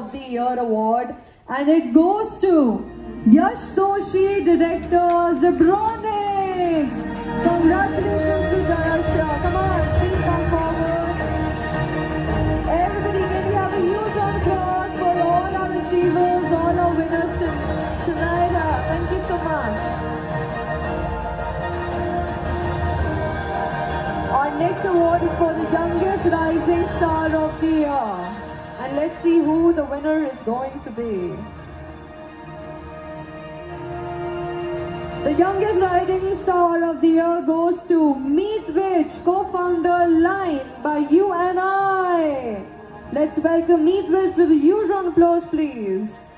of the Year award and it goes to Yash Doshi, director Zebronics. Congratulations to Jayasha. Come on, please come forward. Everybody, can we have a huge applause for all our achievers, all our winners tonight. Thank you so much. Our next And let's see who the winner is going to be. The youngest rising star of the year goes to Meet Witch, co-founder Line by you and I. Let's welcome Meet Witch with a huge round of applause, please.